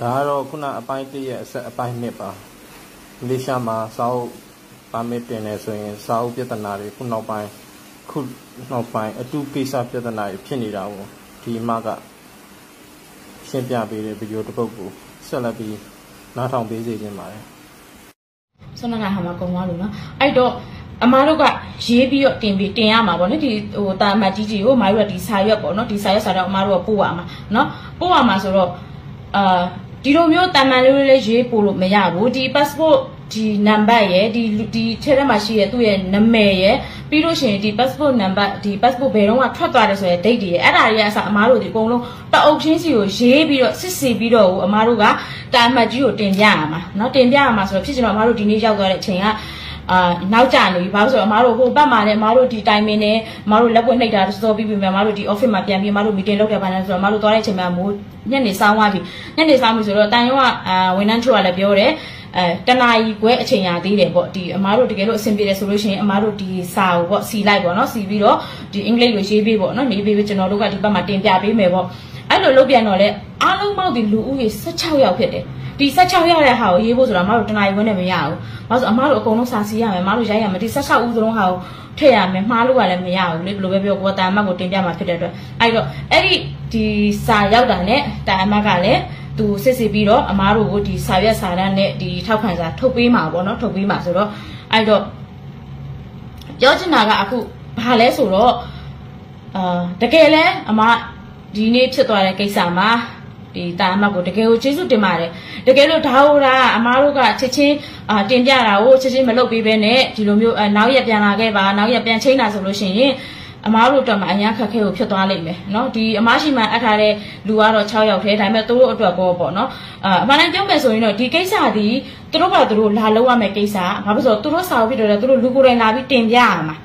ဒါကတော့ခုနအပိုင်း1ရဲ့အဆက်အပိုင်း2ပါမလေးရှားမှာစာအုပ်ပါမစ်တင်နေဆိုရင်စာအုပ်ပြဿနာတွေခုနောက်ပိုင်းခုနောက်ပိုင်းအတူကိစ္စပြဿနာတွေဖြစ်နေတာကိုဒီမှာကရှင်းပြပေးတဲ့ဗီဒီယိုတစ်ပုဒ်ကိုဆက်လက်ပြီးနားထောင်ပေးစေခြင်းပါတယ်ဆွမ်းနာဟာမှာကုံသွားလို့နော်အဲ့တော့အမားတို့ကရေးပြီးတော့တင်ပြီးတင်ရမှာပေါ့နော်ဒီဟိုတာမတ်ကြီးကြီးကိုအမားတို့ကဒီစာရွက်ပေါ့နော်ဒီစာရွက်စာတော့အမားတို့ကပို့ရမှာနော်ပို့ရမှာဆိုတော့အာ ဒီလိုမျိုးတာမန်လေးလေးရေးပို့လို့မရဘူးဒီ passport ဒီနံပါတ်ရယ်ဒီဒီထဲထဲမှာရှိရသူ့ရဲ့နာမည်ရယ်ပြီးလို့ရှိရင်ဒီ passport number ဒီ passport ဘယ်တော့မှထွက်သွားတယ်ဆိုရယ် date တွေရယ်အဲ့ဒါတွေကအစအမားတို့ဒီအကုန်လုံးတအုပ်ချင်းစီကိုရေးပြီးတော့စစ်စီပြီးတော့အမားတို့ကတာမတ်ကြီးကိုတင်ပြရမှာเนาะတင်ပြရမှာဆိုတော့ဖြစ်ချင်တော့အမားတို့ဒီနေ့ရောက်သွားတဲ့အချိန်က အာနောက်ကျနေပြီဘာလို့ဆိုတော့အမားတို့ဟိုဘက်မှာလည်းအမားတို့ဒီ timing နဲ့အမားတို့လက်ပွင့်နှိပ်တာစောပြီးပြီအမားတို့ဒီ office မှာပြန်ပြီးအမားတို့ meeting လုပ်တယ်ဘာလဲဆိုတော့အမားတို့သွားတဲ့အချိန်မှာမိုးညနေစောင်းသွားပြီညနေစောင်းပြီဆိုတော့တန်ရုံးကအာဝန်ထမ်းချုပ်ကလည်းပြောတယ်အဲတနာရီခွဲအချိန်ရသေးတယ်ပေါ့ဒီအမားတို့တကယ်လို့အဆင်ပြေတယ်ဆိုလို့ရှိရင်အမားတို့ဒီစာကိုပေါ့စီလိုက်ပေါ့နော်စီပြီးတော့ဒီအင်္ဂလိပ်လိုရေးပေးပေါ့နော်နေပေးပြီးကျွန်တော်တို့ကဒီဘက်မှာတင်ပြပေးမယ်ပေါ့အဲ့လိုလုပ်ပြန်တော့လေ အားလုံးပေါက်ဒီလူဦးရေ16ယောက်ဖြစ်တယ်ဒီ16ရတဲ့ဟာကိုရေးဖို့ဆိုတာအမတို့တနာရီဝန်းနဲ့မရဘူး။ဘာလို့ဆိုအမတို့အကုန်လုံးစာစီရမယ်အမတို့ရိုက်ရမယ်ဒီ16ဦးစလုံးဟာကိုထည့်ရမယ်မှားလို့ကလည်းမရဘူးလေဘယ်လိုပဲပြောကိုတာအမတ်ကိုတင်ပြမှာဖြစ်တဲ့အတွက်အဲ့တော့အဲ့ဒီဒီစာရောက်တာနဲ့တာအမတ်ကလည်းသူစစ်စစ်ပြီးတော့အမားတို့ကိုဒီစာရွက်စာတမ်းနဲ့ဒီထောက်ခံစာထုတ်ပေးမှာပေါ့နော်ထုတ်ပေးမှာဆိုတော့အဲ့တော့ပြောချင်တာကအခုဘာလဲဆိုတော့အာတကယ်လဲအမဒီနေ့ဖြစ်သွားတဲ့ကိစ္စမှာ ဒီတာအမတ်ကိုတကယ်ကိုကျေးဇူးတင်ပါတယ်တကယ်လို့ဒါဟိုတာအမားတို့ကချက်ချင်းအာတင်ပြတာကိုချက်ချင်းမလုပ်ပေးဘဲနဲ့ဒီလိုမျိုးနောက်ရက်ပြန်လာခဲ့ပါနောက်ရက်ပြန်ချိန်တာဆိုလို့ရှိရင်အမားတို့အတွက်မှာအញ្ញခက်ခဲကိုဖြစ်သွားလိမ့်မယ်เนาะဒီအမားရှိမှအပ်ထားတဲ့လူကတော့6ယောက်ထဲဒါပေမဲ့သူတို့အတွက်ကောပေါ့เนาะအာအမှန်တမ်းပြောမယ်ဆိုရင်တော့ဒီကိစ္စဒီသူတို့ကသူတို့လာလောက်ရမယ့်ကိစ္စဘာဖြစ်လို့သူတို့စာအုပ်ဖြစ်တော့သူတို့လူကိုယ်တိုင်လာပြီးတင်ပြရမှာ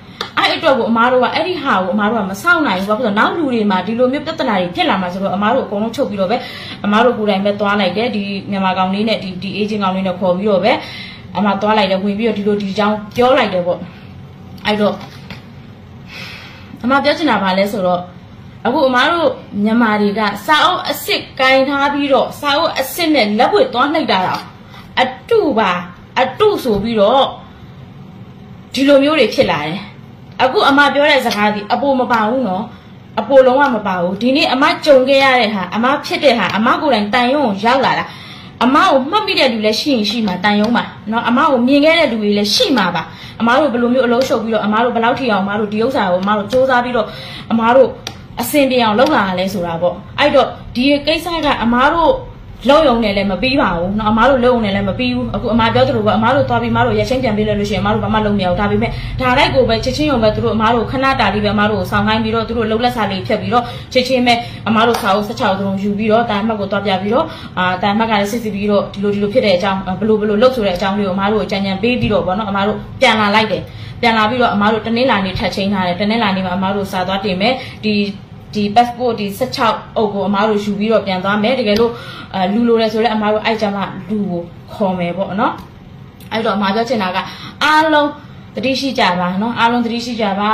အဲ့အတွက်ကိုအမားတို့ကအဲ့ဒီဟာကိုအမားတို့ကမဆောက်နိုင်ဘူးဘာဖြစ်လို့နောက်လူတွေမှာဒီလိုမျိုးပြဿနာတွေဖြစ်လာမှာဆိုတော့အမားတို့အကုန်လုံးချုပ်ပြီးတော့ပဲအမားတို့ကိုယ်တိုင်ပဲသွားလိုက်တယ်ဒီမြန်မာကောင်လေးနဲ့ဒီဒီအေဂျင့်ကောင်လေးနဲ့ခေါ်ပြီးတော့ပဲအမားသွားလိုက်တယ်ဝင်ပြီးတော့ဒီလိုဒီအကြောင်းပြောလိုက်တယ်ပေါ့အဲ့တော့အမပြောချင်တာဘာလဲဆိုတော့အခုအမားတို့မြန်မာတွေကစာအုပ်အစ်စ်ကင်ထားပြီးတော့စာအုပ်အစ်စ်နဲ့လက်ပွေသွားနှိပ်တာတော့အတုပါအတုဆိုပြီးတော့ဒီလိုမျိုးတွေဖြစ်လာတယ် အခုအမပြောတဲ့စကားဒီအပိုမပါဘူးနော်အပိုလုံးဝမပါဘူးဒီနေ့အမကြုံခဲ့ရတဲ့ဟာအမဖြစ်တဲ့ဟာအမကိုယ်တိုင်တန်ရုံကိုရောက်လာတာအမကိုမှတ်မိတဲ့လူလည်းရှိရင်ရှိမှာတန်ရုံမှာเนาะအမကိုမြင်ခဲ့တဲ့လူတွေလည်းရှိမှာပါအမတို့ဘယ်လိုမျိုးအလုံးရှုပ်ပြီးတော့အမတို့ဘယ်လောက်ထိအောင်အမတို့ဒီဥစ္စာကိုအမတို့စူးစမ်းပြီးတော့အမတို့အစင်ပြေအောင်လုပ်လာရလဲဆိုတာပေါ့အဲ့တော့ဒီကိစ္စကအမတို့ လုံယုံနဲ့လည်းမပြီးပါဘူးเนาะအမားတို့လုံယုံနဲ့လည်းမပြီးဘူးအခုအမားပြောသလိုပဲအမားတို့သွားပြီးအမားတို့ရချင်းပြန်ပေးလို့လို့ရှိရင်အမားတို့ဘာမှလုပ်မရဘူးဒါပေမဲ့ဒါလိုက်ကိုပဲချစ်ချင်းယုံပဲသူတို့အမားတို့ခဏတာလေးပဲအမားတို့ဆောင်းခိုင်းပြီးတော့သူတို့လှုပ်လက်စာလေးဖြတ်ပြီးတော့ချစ်ချင်းပဲအမားတို့စာအုပ်16သုံးယူပြီးတော့တာအမှတ်ကိုသွားပြပြီးတော့အာတာအမှတ်ကလည်းစစ်စစ်ပြီးတော့ဒီလိုဒီလိုဖြစ်တဲ့အကြောင်းဘလို့ဘလို့လှုပ်ဆိုတဲ့အကြောင်းလေးကိုအမားတို့ကြံကြံပေးပြီးတော့ဗောနော်အမားတို့ပြန်လာလိုက်တယ်ပြန်လာပြီးတော့အမားတို့တနင်္လာနေ့ထပ်ချင်းထားတယ်တနင်္လာနေ့မှာအမားတို့စာသွားတင်မယ်ဒီ ဒီ passport ဒီ16အုပ်ကိုအမားတို့ယူပြီးတော့ပြန်သွားမယ်တကယ်လို့လူလိုတယ်ဆိုတော့အမားတို့အဲ့ကြမှာလူကိုခေါ်မယ်ပေါ့နော်အဲ့တော့အမားပြောချင်တာကအားလုံးတတိရှိကြပါနော်အားလုံးတတိရှိကြပါ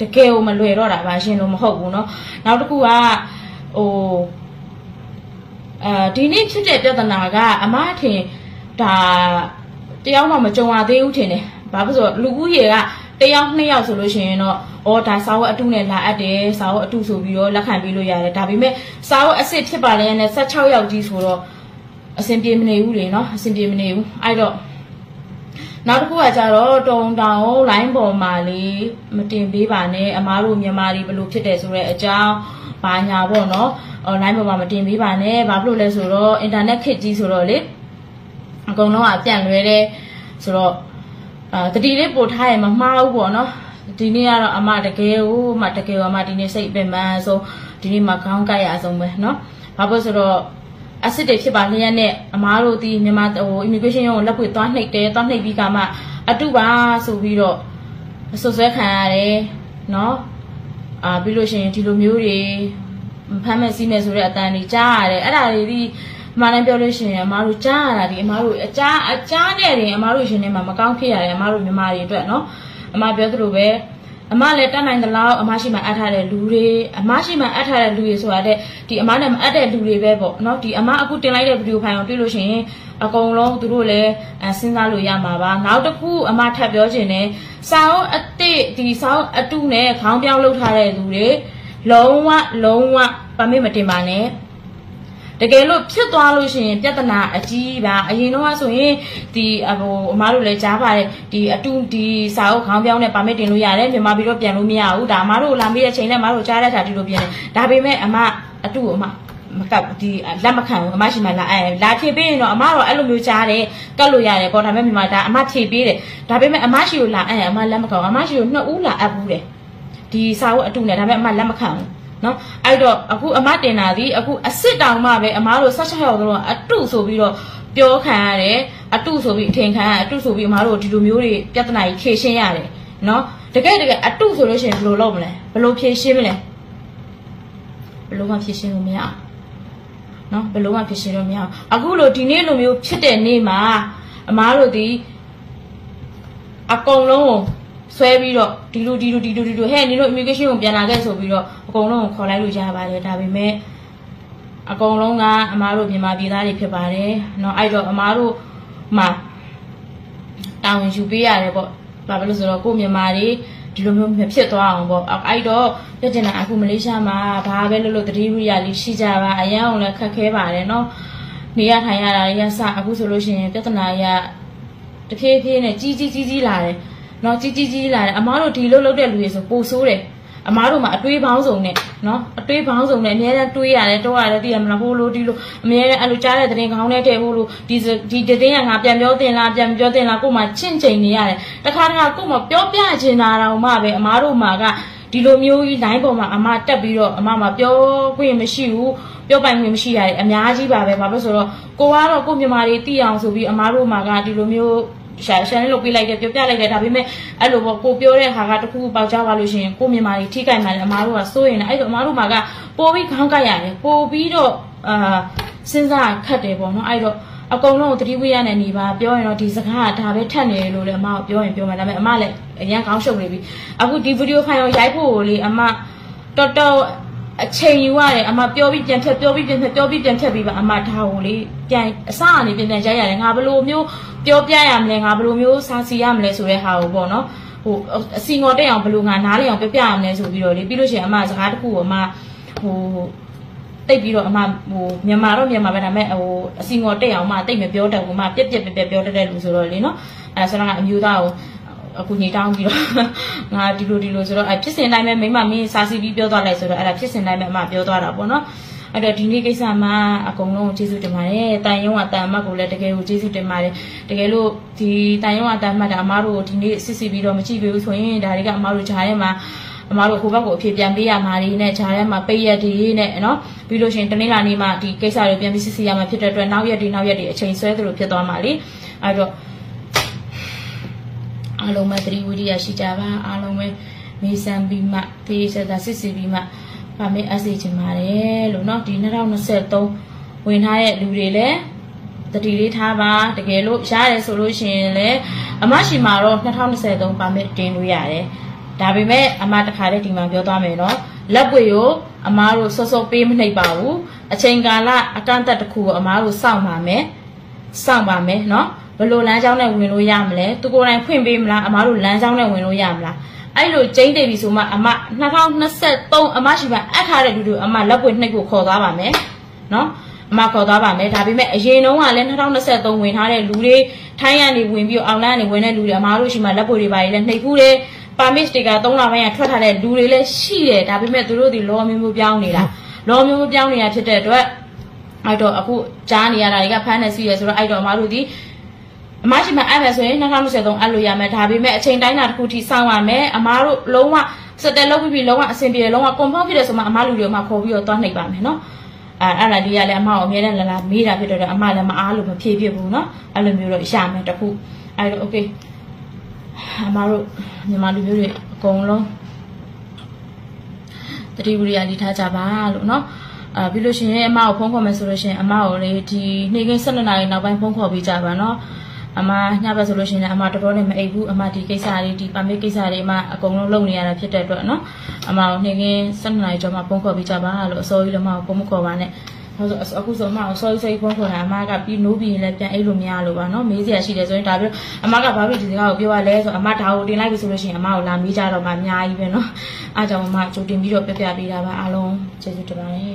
တကယ်ကိုမလွယ်တော့တာပါရှင်လို့မဟုတ်ဘူးနော်နောက်တစ်ခုကဟိုအာဒီနေ့ဖြစ်တဲ့ပြဿနာကအမအထင်ဒါတယောက်မှမကြုံရသေးဘူးထင်တယ်ဘာဖြစ်လို့လူဦးရေကတယောက်နှစ်ယောက်ဆိုလို့ရှိရင်တော့ အော်ဒါစာဝတ်အတုနဲ့လာအပ်တယ်စာဝတ်အတုဆိုပြီးတော့လက်ခံပေးလို့ရတယ်ဒါပေမဲ့စာဝတ်အစ်စ်ဖြစ်ပါလေနဲ့16ယောက်ကြီးဆိုတော့အဆင်ပြေမနေဘူးလေနော်အဆင်ပြေမနေဘူးအဲ့တော့နောက်တစ်ခုကကြတော့တုံတောင်လိုင်းပေါ်မှာလေးမတင်ပေးပါနဲ့အမားတို့မြန်မာတွေဘလို့ဖြစ်တယ်ဆိုတဲ့အကြောင်းဘာညာပေါ့နော်အွန်လိုင်းပေါ်မှာမတင်ပေးပါနဲ့ဘာဖြစ်လို့လဲဆိုတော့အင်တာနက်ခေတ်ကြီးဆိုတော့လေအကုန်လုံးကပြန့်လွဲတယ်ဆိုတော့အာတတိလေးပို့ထားရင်မမှားဘူးပေါ့နော် ဒီနေ့ကတော့အမတကယ်ကိုအမတကယ်ကိုအမဒီနေ့စိတ်ပင်ပန်းဆိုဒီနေ့မှာခေါင်းကိုက်ရအောင်ပဲเนาะဘာလို့ဆိုတော့အစစ်တွေဖြစ်ပါလျက်နဲ့အမားတို့ဒီမြန်မာဟို immigration ရုံးကိုလက်ပွေသွားနှိပ်တယ်သွားနှိပ်ပြီးကမှအတုပါဆိုပြီးတော့ဆွဆွဲခံရတယ်เนาะအာပြီးလို့ရှိရင်ဒီလိုမျိုးတွေဖမ်းမဲ့စီးမဲ့ဆိုတဲ့အတန်တွေကြားရတယ်အဲ့ဒါတွေဒီအမှန်တမ်းပြောလို့ရှိရင်အမားတို့ကြားရတာဒီအမားတို့အကြားအကြားနဲ့တင်အမားတို့ရှင်ထဲမှာမကောင်းဖြစ်ရတယ်အမားတို့မြန်မာတွေအတွက်เนาะ အမပြောသလိုပဲအမလည်းတတ်နိုင်သလောက်အမရှိမှအပ်ထားတဲ့လူတွေအမရှိမှအပ်ထားတဲ့လူတွေဆိုတာတဲ့ဒီအမနဲ့မအပ်တဲ့လူတွေပဲပေါ့နော်ဒီအမအခုတင်လိုက်တဲ့ဗီဒီယိုဖိုင်ကိုတွေ့လို့ရှိရင်အကုန်လုံးသူတို့လည်းစဉ်းစားလို့ရမှာပါနောက်တစ်ခုအမထပ်ပြောချင်တယ်စာအုပ်အတိတ်ဒီစာအုပ်အတုနဲ့ခေါင်းပြောင်းလုပ်ထားတဲ့လူတွေလုံးဝလုံးဝပမေ့မတင်ပါနဲ့ တကယ်လို့ဖြစ်သွားလို့ရှိရင်ပြဿနာအကြီးပါအရင်တော့ဆိုရင်ဒီဟိုအမားတို့လည်းကြားပါတယ်ဒီအတူဒီစာအုပ်ခေါင်းပြောင်းနဲ့ပါမစ်တင်လို့ရတယ်မြန်မာပြည်တော့ပြန်လို့မရဘူးဒါအမားတို့လာမေးတဲ့ချိန်နဲ့အမားတို့ကြားတဲ့ခါဒီလိုပြန်တယ်ဒါပေမဲ့အမအတူအမမကပ်ဒီလက်မခံဘူးအမရှိမှလာအဲလာဖြေပေးရင်တော့အမတော့အဲ့လိုမျိုးကြားတယ်ကတ်လို့ရတယ်ပေါ့ဒါပေမဲ့မြန်မာဒါအမဖြေပေးတယ်ဒါပေမဲ့အမရှိကိုလာအဲအမလက်မခံဘူးအမရှိကိုနှစ်ဦးလာအပ်ဘူးတယ်ဒီစာအုပ်အတူနဲ့ဒါပေမဲ့အမလက်မခံဘူး နော်အဲ့တော့အခုအမတင်တာဒီအခုအစ်စ်တောင်မှပဲအမားတို့ဆက်ချက်ရောက်တော့အတုဆိုပြီးတော့ပြောခံရတယ်အတုဆိုပြီးအထင်ခံရအတုဆိုပြီးအမားတို့ဒီလိုမျိုးတွေပြဿနာကြီးဖြေရှင်းရတယ်နော်တကယ်တကယ်အတုဆိုလို့ရှိရင်ဘယ်လိုလုပ်မလဲဘယ်လိုဖြေရှင်းမလဲဘယ်လိုမှဖြေရှင်းလို့မရနော်ဘယ်လိုမှဖြေရှင်းလို့မရအခုလိုဒီနေ့လိုမျိုးဖြစ်တဲ့နေ့မှာအမားတို့ဒီအကုန်လုံးကို ဆွဲပြီးတော့ဒီလိုဒီလိုဒီလိုဒီလိုဟဲ့နင်တို့ immigration ကိုပြန်လာခဲ့ဆိုပြီးတော့အကုန်လုံးကိုခေါ်လိုက်လို့ရပါတယ်ဒါပေမဲ့အကုန်လုံးကအမားတို့မြန်မာပြည်သားတွေဖြစ်ပါတယ်เนาะအဲ့တော့အမားတို့မှာတာဝန်ယူပေးရတယ်ပေါ့ဘာဖြစ်လို့ဆိုတော့ကိုမြန်မာတွေဒီလိုမျိုးမဖြစ်သွားအောင်ပေါ့အဲ့တော့ပြည့်တင်တာအခုမလေးရှားမှာဘာပဲလို့လို့တတိဝိရလေးရှိကြပါအရန်အောင်လည်းခက်ခဲပါတယ်เนาะနေရထိုင်ရတာရစအခုဆိုလို့ရှိရင်ပြဿနာရတဖြည်းဖြည်းနဲ့ကြီးကြီးကြီးကြီးလာတယ် နော်ကြီးကြီးကြီးလာတယ်အမားတို့ဒီလိုလုပ်တဲ့လူတွေဆိုပိုဆိုးတယ်အမားတို့မှာအတွေးပေါင်းစုံနဲ့နော်အတွေးပေါင်းစုံနဲ့အများနဲ့တွေးရတယ်တော့ရတယ်တည်ရမလားဟိုလိုဒီလိုအများနဲ့အဲ့လိုကြားတဲ့သတင်းခေါင်းနဲ့တဲ့ဟိုလိုဒီဒီသတင်းကငါပြန်ပြောတင်လားပြန်ပြောတင်လားကို့မှာချင့်ချိန်နေရတယ်တခါတခါကို့မှာပြောပြချင်တာတော့မှပဲအမားတို့မှာကဒီလိုမျိုးကြီး line ပေါ်မှာအမတက်ပြီးတော့အမမှာပြောခွင့်မရှိဘူးပြောပိုင်ခွင့်မရှိရတယ်အများကြီးပါပဲဘာလို့ဆိုတော့ကိုကတော့ကိုမြန်မာတွေတည်အောင်ဆိုပြီးအမားတို့မှာကဒီလိုမျိုး ရှာရှာလေးလုပ်ပေးလိုက်တယ်ပြောပြလိုက်တယ်ဒါပေမဲ့အဲ့လိုပေါ့ကိုပြောတဲ့ဟာကတခုခုပေါက်ကြပါလို့ရှိရင်ကိုမြန်မာတွေထိကြိုက်မှလည်းအမားတို့ကစိုးရင်လည်းအဲ့တော့အမားတို့မှာကပိုပြီးခေါင်းကိုက်ရတယ်ပိုပြီးတော့အာစဉ်းစားခတ်တယ်ပေါ့နော်အဲ့တော့အကုန်လုံးသတိဝိရနဲ့နေပါပြောရင်တော့ဒီစကားကဒါပဲထက်နေလို့လည်းအမကပြောရင်ပြောမှာဒါပေမဲ့အမလည်းအရန်ကောင်းရှုပ်နေပြီအခုဒီဗီဒီယိုဖိုင်ကိုရိုက်ဖို့လေအမတော်တော် အချိန်ယူရတယ်အမပြောပြီးပြန်ဖြတ်ပြောပြီးပြန်ဖြတ်ပြောပြီးပြန်ဖြတ်ပြီးပါအမဒါကိုလေပြန်အစအနေပြန်ပြန်ရိုက်ရတယ်ငါဘလို့မျိုးပြောပြရမလဲငါဘလို့မျိုးစာစီရမလဲဆိုတဲ့ဟာကိုပေါ့နော်ဟိုအစီငေါ်တက်အောင်ဘလို့ငါနားလေအောင်ပြောပြရမလဲဆိုပြီးတော့လေပြီးလို့ရှိရင်အမစကားတစ်ခုကိုအမဟိုတိတ်ပြီးတော့အမဟိုမြန်မာတော့မြန်မာပဲဒါပေမဲ့ဟိုအစီငေါ်တက်အောင်အမတိတ်မပြောတတ်ဘူးအမပြက်ပြက်ပြက်ပြက်ပြောတတ်တဲ့လူဆိုတော့လေနော်အဲဆိုတော့အမျိုးသားကို အခုညတောင်းပြီးတော့ငါဒီလိုဒီလိုဆိုတော့အဖြစ်စင်တိုင်းပဲမိမမင်းစာစီပြီးပြောသွားလိုက်ဆိုတော့အဲ့ဒါဖြစ်စင်တိုင်းပဲအမပြောသွားတာပေါ့နော်အဲ့တော့ဒီနေ့ကိစ္စမှာအကုန်လုံးကျေးဇူးတင်ပါတယ်။တန်ရုံးကတန်အမတ်ကိုလည်းတကယ်ကိုကျေးဇူးတင်ပါတယ်။တကယ်လို့ဒီတန်ရုံးကတန်အမတ်ဒါအမတို့ဒီနေ့စစ်စစ်ပြီးတော့မကြည့်ဘူးဆိုရင်ဒါတွေကအမတို့ဂျားထဲမှာအမတို့ဟိုဘက်ကိုအဖြစ်ပြန်ပေးရမှာတွေနဲ့ဂျားထဲမှာပိတ်ရက်တွေနဲ့နော်ပြီးလို့ရှိရင်တနင်္လာနေ့မှဒီကိစ္စတွေပြန်ပြီးစစ်စစ်ရမှာဖြစ်တဲ့အတွက်နောက်ရက်တွေနောက်ရက်တွေအချိန်ဆွဲသလိုဖြစ်သွားမှာလေ။အဲ့တော့ အားလုံးပဲသတိဝိရိယရှိကြပါအားလုံးပဲမေးစမ်းပြီးမှဖေးဆက်တာစစ်စစ်ပြီးမှပါမေးအစီချင်ပါတယ်လို့เนาะဒီ2023ဝင်ထားတဲ့လူတွေလည်းတတိလေးထားပါတကယ်လို့ရတယ်ဆိုလို့ရှိရင်လည်းအမရှိမှာတော့2023ပါမေးတင်လို့ရတယ်ဒါပေမဲ့အမတခါတည်းဒီမှာပြောသွားမယ်เนาะလက်ပွေကိုအမားတို့စောစောပေးမနှိပ်ပါဘူးအချိန်ကာလအကန့်အသတ်တစ်ခုကိုအမားတို့စောင့်ပါမယ်စောင့်ပါမယ်เนาะ ဘယ်လိုလမ်းကြောင်းနဲ့ဝင်လို့ရမလဲသူကိုယ်တိုင်ဖွင့်ပေးမလားအမားတို့လမ်းကြောင်းနဲ့ဝင်လို့ရမလားအဲ့လိုကျင်းတယ်ပြီဆိုမှအမ2023အမရှိမှအပ်ထားတဲ့လူတွေအမလက်ပွေနှိပ်ဖို့ခေါ်သွားပါမယ်နော်အမခေါ်သွားပါမယ်ဒါပေမဲ့အရင်တုန်းကလည်း2023ဝင်ထားတဲ့လူတွေထိုင်းကနေဝင်ပြီးအောင်လန်းကနေဝင်တဲ့လူတွေအမားတို့ရှိမှလက်ပွေတွေပါလည်းနှိပ်ဖူးတယ်ပါမစ်တွေက3လပိုင်းကထွက်ထားတဲ့လူတွေလည်းရှိတယ်ဒါပေမဲ့သူတို့ဒီလောမျိုးမျိုးပြောင်းနေတာလောမျိုးမျိုးပြောင်းနေတာဖြစ်တဲ့အတွက်အဲ့တော့အခုကြားနေရတာတွေကဖမ်းနေစီရဆိုတော့အဲ့တော့အမားတို့ဒီ အမရှိမှအဲ့မယ်ဆိုရင်2023အဲ့လိုရမယ်ဒါပေမဲ့အချိန်တိုင်းတာတစ်ခုထိစောင့်ရမယ်အမားတို့လုံးဝစက်တက်လုပ်ပြီးပြီးလုံးဝအဆင်ပြေလုံးဝ confirm ဖြစ်တယ်ဆိုမှအမားလူတွေအမခေါ်ပြီးတော့သွားနှိပ်ပါမယ်နော်အဲအဲ့ဒါလေးကလည်းအမကိုအမြဲတမ်းလာလာမေးတာဖြစ်တော့အမလည်းမအားလို့မဖြည့်ဖြစ်ဘူးနော်အဲ့လိုမျိုးတော့ရမယ်တခုအဲ့တော့ okay အမတို့မြန်မာလူမျိုးတွေအကုန်လုံးတတိဝရိယလိထားကြပါလို့နော်အာပြီးလို့ရှိရင်အမကိုဖုန်းခေါ်မယ်ဆိုလို့ရှိရင်အမကိုလေဒီနေ့ကင်း12နာရီနောက်ပိုင်းဖုန်းခေါ်ပေးကြပါနော် အမညဘက်ဆိုလို့ရှိရင်လည်းအမတော်တော်နဲ့မအိပ်ဘူးအမဒီကိစ္စတွေဒီပါမစ်ကိစ္စတွေအမအကုန်လုံးလုပ်နေရတာဖြစ်တဲ့အတွက်နော်အမကိုနေကင်း7နာရီကျော်မှပုံခေါ်ပြီးကြပါလို့အစိုးရလည်းမပုံမခေါ်ပါနဲ့ဟုတ်ဆိုအခုဆိုအမကိုဆော်ရီဆော်ရီဖုန်းခေါ်တာအမကပြီးနိုးပြီးရင်လည်းပြန်အိတ်လို့မရလို့ပါနော်မေးစရာရှိတယ်ဆိုရင်ဒါပြီးအမကဘာဖြစ်ဒီစကားကိုပြောရလဲဆိုအမဒါကိုတင်လိုက်ပြီဆိုလို့ရှိရင်အမကိုလာမေးကြတော့မှအများကြီးပဲနော်အားကြောင့်အမကြိုတင်ပြီးတော့ပြပြပေးတာပါအားလုံးကျေးဇူးတင်ပါတယ်